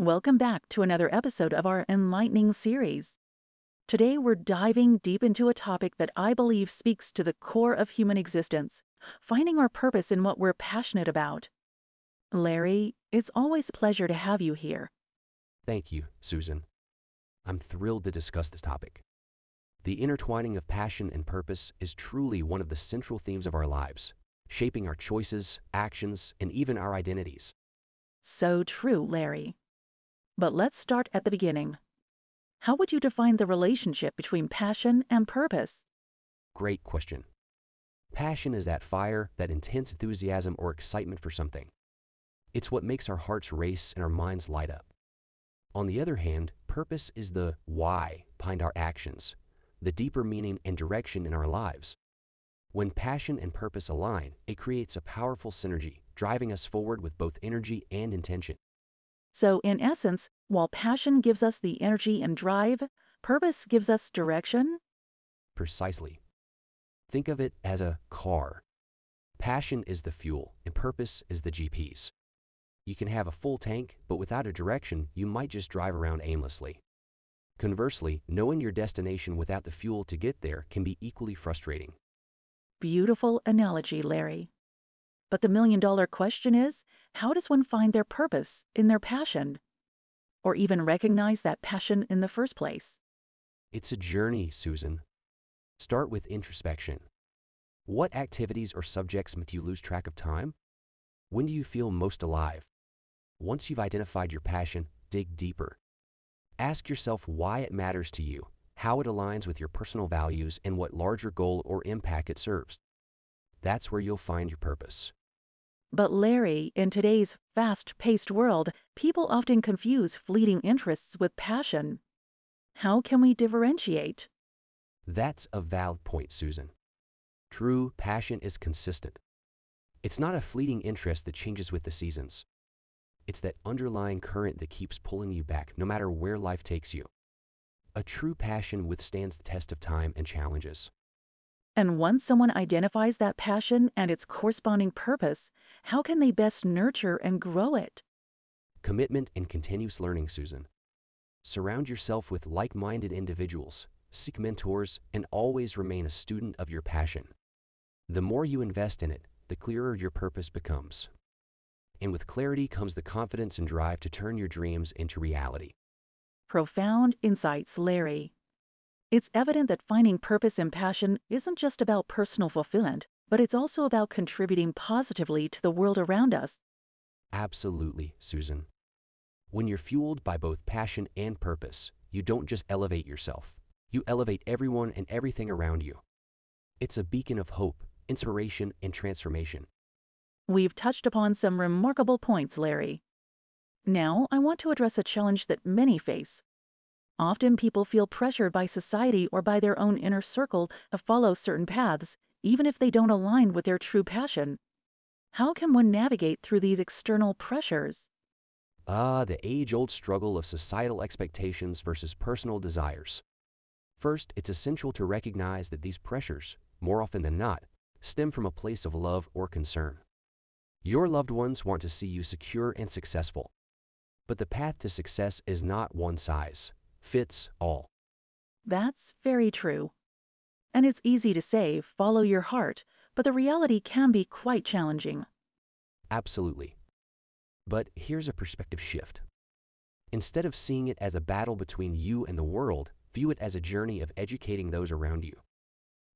Welcome back to another episode of our enlightening series. Today, we're diving deep into a topic that I believe speaks to the core of human existence finding our purpose in what we're passionate about. Larry, it's always a pleasure to have you here. Thank you, Susan. I'm thrilled to discuss this topic. The intertwining of passion and purpose is truly one of the central themes of our lives, shaping our choices, actions, and even our identities. So true, Larry. But let's start at the beginning. How would you define the relationship between passion and purpose? Great question. Passion is that fire, that intense enthusiasm or excitement for something. It's what makes our hearts race and our minds light up. On the other hand, purpose is the why behind our actions, the deeper meaning and direction in our lives. When passion and purpose align, it creates a powerful synergy, driving us forward with both energy and intention. So, in essence, while passion gives us the energy and drive, purpose gives us direction? Precisely. Think of it as a car. Passion is the fuel, and purpose is the GPS. You can have a full tank, but without a direction, you might just drive around aimlessly. Conversely, knowing your destination without the fuel to get there can be equally frustrating. Beautiful analogy, Larry. But the million dollar question is how does one find their purpose in their passion? Or even recognize that passion in the first place? It's a journey, Susan. Start with introspection. What activities or subjects make you lose track of time? When do you feel most alive? Once you've identified your passion, dig deeper. Ask yourself why it matters to you, how it aligns with your personal values, and what larger goal or impact it serves. That's where you'll find your purpose. But Larry, in today's fast-paced world, people often confuse fleeting interests with passion. How can we differentiate? That's a valid point, Susan. True passion is consistent. It's not a fleeting interest that changes with the seasons. It's that underlying current that keeps pulling you back, no matter where life takes you. A true passion withstands the test of time and challenges. And once someone identifies that passion and its corresponding purpose, how can they best nurture and grow it? Commitment and continuous learning, Susan. Surround yourself with like minded individuals seek mentors, and always remain a student of your passion. The more you invest in it, the clearer your purpose becomes. And with clarity comes the confidence and drive to turn your dreams into reality. Profound insights, Larry. It's evident that finding purpose and passion isn't just about personal fulfillment, but it's also about contributing positively to the world around us. Absolutely, Susan. When you're fueled by both passion and purpose, you don't just elevate yourself, you elevate everyone and everything around you. It's a beacon of hope, inspiration, and transformation. We've touched upon some remarkable points, Larry. Now, I want to address a challenge that many face. Often people feel pressured by society or by their own inner circle to follow certain paths, even if they don't align with their true passion. How can one navigate through these external pressures? Ah, the age old struggle of societal expectations versus personal desires. First, it's essential to recognize that these pressures, more often than not, stem from a place of love or concern. Your loved ones want to see you secure and successful. But the path to success is not one size, fits all. That's very true. And it's easy to say, follow your heart, but the reality can be quite challenging. Absolutely. But here's a perspective shift. Instead of seeing it as a battle between you and the world, View it as a journey of educating those around you.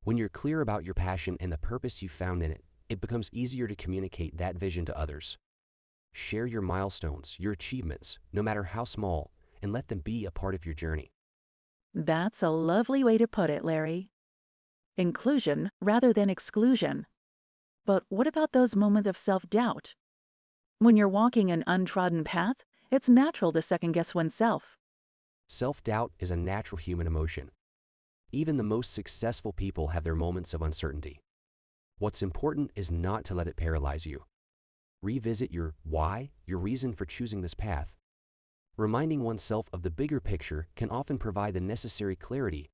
When you're clear about your passion and the purpose you found in it, it becomes easier to communicate that vision to others. Share your milestones, your achievements, no matter how small, and let them be a part of your journey. That's a lovely way to put it, Larry. Inclusion rather than exclusion. But what about those moments of self doubt? When you're walking an untrodden path, it's natural to second guess oneself. Self doubt is a natural human emotion. Even the most successful people have their moments of uncertainty. What's important is not to let it paralyze you. Revisit your why, your reason for choosing this path. Reminding oneself of the bigger picture can often provide the necessary clarity.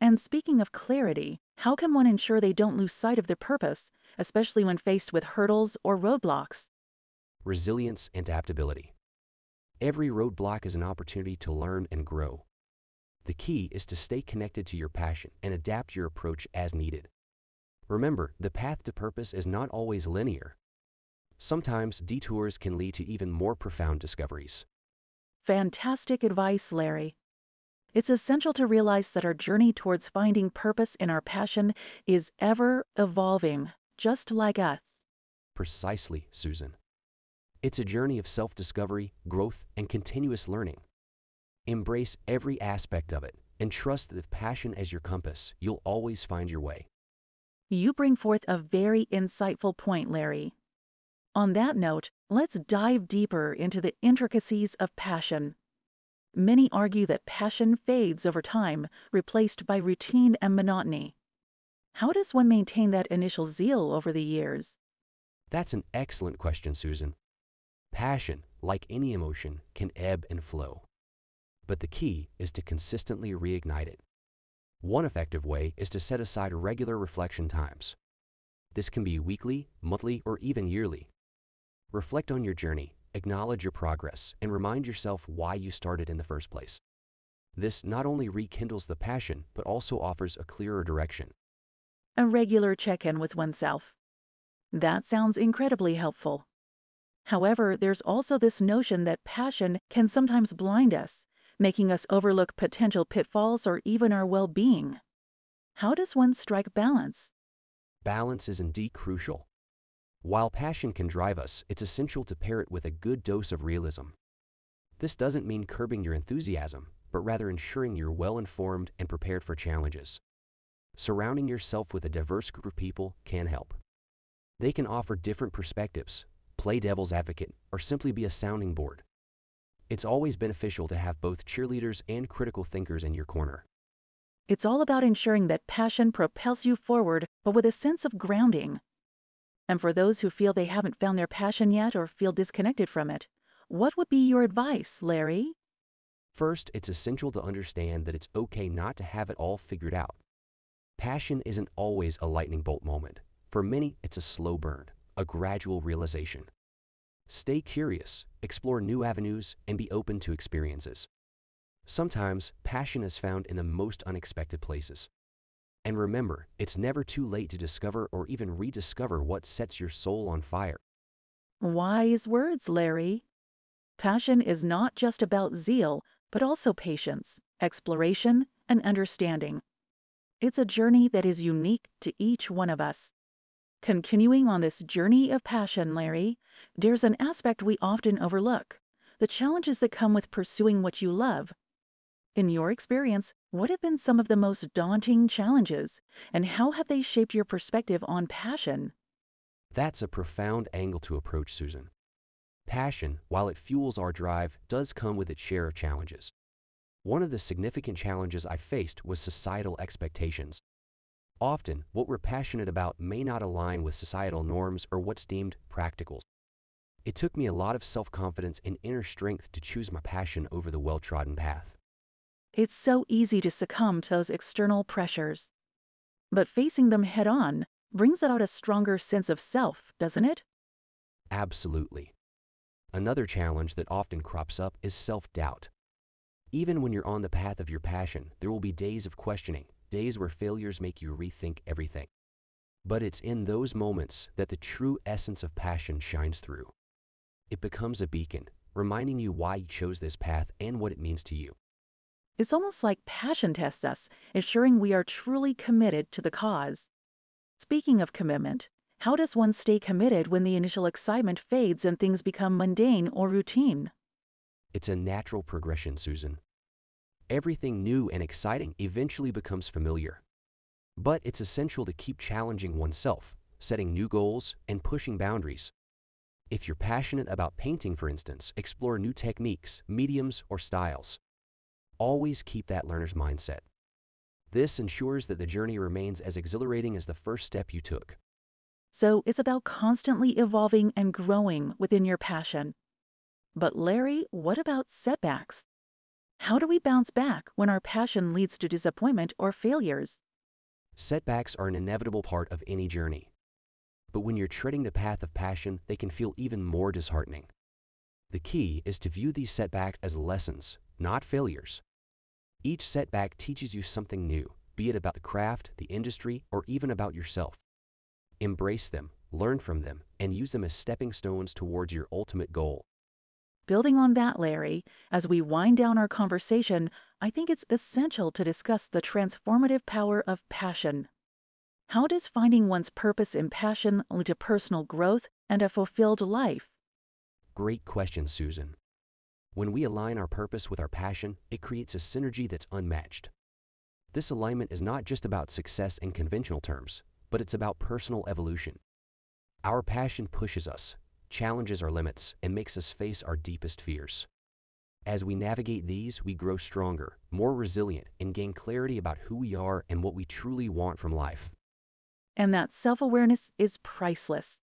And speaking of clarity, how can one ensure they don't lose sight of their purpose, especially when faced with hurdles or roadblocks? Resilience and adaptability. Every roadblock is an opportunity to learn and grow. The key is to stay connected to your passion and adapt your approach as needed. Remember, the path to purpose is not always linear. Sometimes detours can lead to even more profound discoveries. Fantastic advice, Larry. It's essential to realize that our journey towards finding purpose in our passion is ever evolving, just like us. Precisely, Susan. It's a journey of self discovery, growth, and continuous learning. Embrace every aspect of it and trust that with passion as your compass, you'll always find your way. You bring forth a very insightful point, Larry. On that note, let's dive deeper into the intricacies of passion. Many argue that passion fades over time, replaced by routine and monotony. How does one maintain that initial zeal over the years? That's an excellent question, Susan. Passion, like any emotion, can ebb and flow. But the key is to consistently reignite it. One effective way is to set aside regular reflection times. This can be weekly, monthly, or even yearly. Reflect on your journey, acknowledge your progress, and remind yourself why you started in the first place. This not only rekindles the passion, but also offers a clearer direction. A regular check in with oneself. That sounds incredibly helpful. However, there's also this notion that passion can sometimes blind us, making us overlook potential pitfalls or even our well being. How does one strike balance? Balance is indeed crucial. While passion can drive us, it's essential to pair it with a good dose of realism. This doesn't mean curbing your enthusiasm, but rather ensuring you're well informed and prepared for challenges. Surrounding yourself with a diverse group of people can help. They can offer different perspectives, play devil's advocate, or simply be a sounding board. It's always beneficial to have both cheerleaders and critical thinkers in your corner. It's all about ensuring that passion propels you forward, but with a sense of grounding. And for those who feel they haven't found their passion yet or feel disconnected from it, what would be your advice, Larry? First, it's essential to understand that it's okay not to have it all figured out. Passion isn't always a lightning bolt moment. For many, it's a slow burn, a gradual realization. Stay curious, explore new avenues, and be open to experiences. Sometimes, passion is found in the most unexpected places. And remember, it's never too late to discover or even rediscover what sets your soul on fire. Wise words, Larry. Passion is not just about zeal, but also patience, exploration, and understanding. It's a journey that is unique to each one of us. Continuing on this journey of passion, Larry, there's an aspect we often overlook the challenges that come with pursuing what you love in your experience, what have been some of the most daunting challenges, and how have they shaped your perspective on passion? That's a profound angle to approach, Susan. Passion, while it fuels our drive, does come with its share of challenges. One of the significant challenges I faced was societal expectations. Often, what we're passionate about may not align with societal norms or what's deemed practical. It took me a lot of self confidence and inner strength to choose my passion over the well trodden path. It's so easy to succumb to those external pressures. But facing them head on brings out a stronger sense of self, doesn't it? Absolutely. Another challenge that often crops up is self doubt. Even when you're on the path of your passion, there will be days of questioning, days where failures make you rethink everything. But it's in those moments that the true essence of passion shines through. It becomes a beacon, reminding you why you chose this path and what it means to you. It's almost like passion tests us, ensuring we are truly committed to the cause. Speaking of commitment, how does one stay committed when the initial excitement fades and things become mundane or routine? It's a natural progression, Susan. Everything new and exciting eventually becomes familiar. But it's essential to keep challenging oneself, setting new goals, and pushing boundaries. If you're passionate about painting, for instance, explore new techniques, mediums, or styles. Always keep that learner's mindset. This ensures that the journey remains as exhilarating as the first step you took. So it's about constantly evolving and growing within your passion. But Larry, what about setbacks? How do we bounce back when our passion leads to disappointment or failures? Setbacks are an inevitable part of any journey. But when you're treading the path of passion, they can feel even more disheartening. The key is to view these setbacks as lessons, not failures. Each setback teaches you something new, be it about the craft, the industry, or even about yourself. Embrace them, learn from them, and use them as stepping stones towards your ultimate goal. Building on that, Larry, as we wind down our conversation, I think it's essential to discuss the transformative power of passion. How does finding one's purpose in passion lead to personal growth and a fulfilled life? Great question, Susan. When we align our purpose with our passion, it creates a synergy that's unmatched. This alignment is not just about success in conventional terms, but it's about personal evolution. Our passion pushes us, challenges our limits, and makes us face our deepest fears. As we navigate these, we grow stronger, more resilient, and gain clarity about who we are and what we truly want from life. And that self awareness is priceless.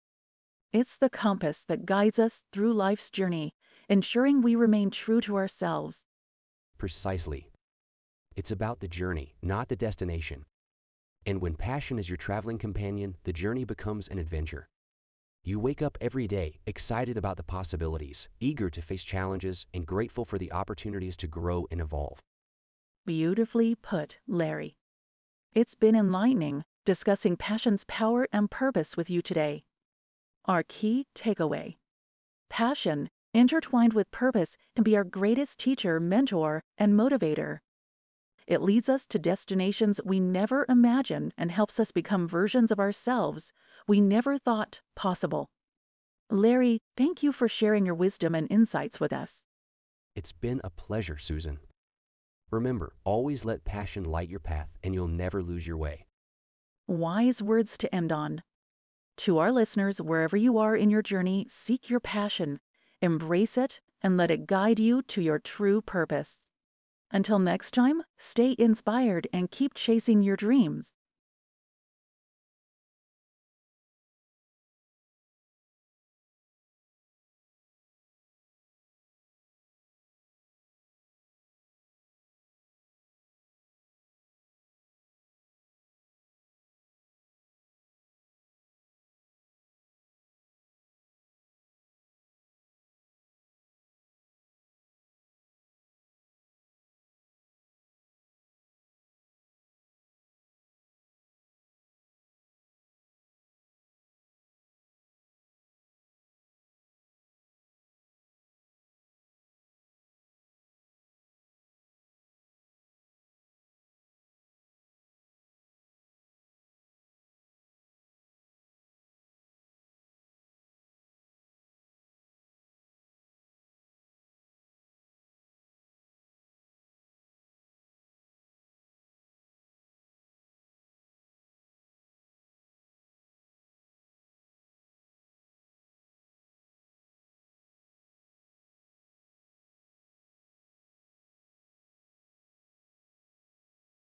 It's the compass that guides us through life's journey, ensuring we remain true to ourselves. Precisely. It's about the journey, not the destination. And when passion is your traveling companion, the journey becomes an adventure. You wake up every day excited about the possibilities, eager to face challenges, and grateful for the opportunities to grow and evolve. Beautifully put, Larry. It's been enlightening discussing passion's power and purpose with you today. Our key takeaway Passion, intertwined with purpose, can be our greatest teacher, mentor, and motivator. It leads us to destinations we never imagined and helps us become versions of ourselves we never thought possible. Larry, thank you for sharing your wisdom and insights with us. It's been a pleasure, Susan. Remember, always let passion light your path and you'll never lose your way. Wise words to end on. To our listeners, wherever you are in your journey, seek your passion, embrace it, and let it guide you to your true purpose. Until next time, stay inspired and keep chasing your dreams.